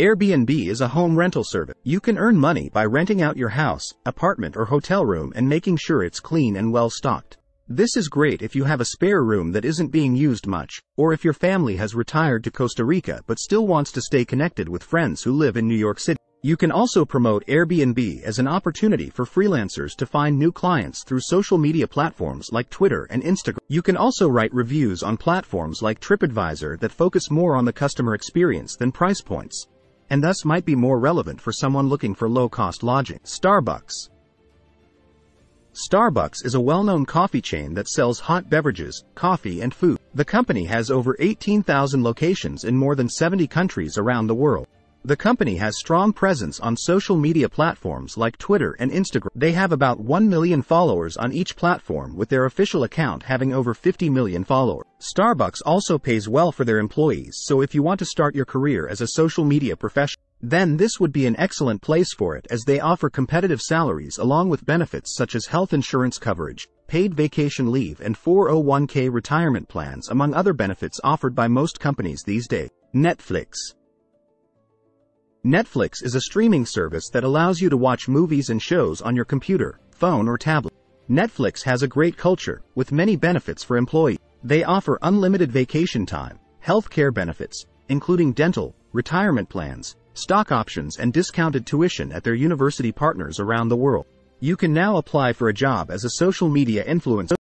Airbnb is a home rental service. You can earn money by renting out your house, apartment or hotel room and making sure it's clean and well stocked. This is great if you have a spare room that isn't being used much, or if your family has retired to Costa Rica but still wants to stay connected with friends who live in New York City. You can also promote Airbnb as an opportunity for freelancers to find new clients through social media platforms like Twitter and Instagram. You can also write reviews on platforms like TripAdvisor that focus more on the customer experience than price points and thus might be more relevant for someone looking for low-cost lodging. Starbucks Starbucks is a well-known coffee chain that sells hot beverages, coffee and food. The company has over 18,000 locations in more than 70 countries around the world. The company has strong presence on social media platforms like Twitter and Instagram. They have about 1 million followers on each platform with their official account having over 50 million followers. Starbucks also pays well for their employees so if you want to start your career as a social media professional, then this would be an excellent place for it as they offer competitive salaries along with benefits such as health insurance coverage, paid vacation leave and 401k retirement plans among other benefits offered by most companies these days. Netflix Netflix is a streaming service that allows you to watch movies and shows on your computer, phone or tablet. Netflix has a great culture, with many benefits for employees. They offer unlimited vacation time, health care benefits, including dental, retirement plans, stock options and discounted tuition at their university partners around the world. You can now apply for a job as a social media influencer.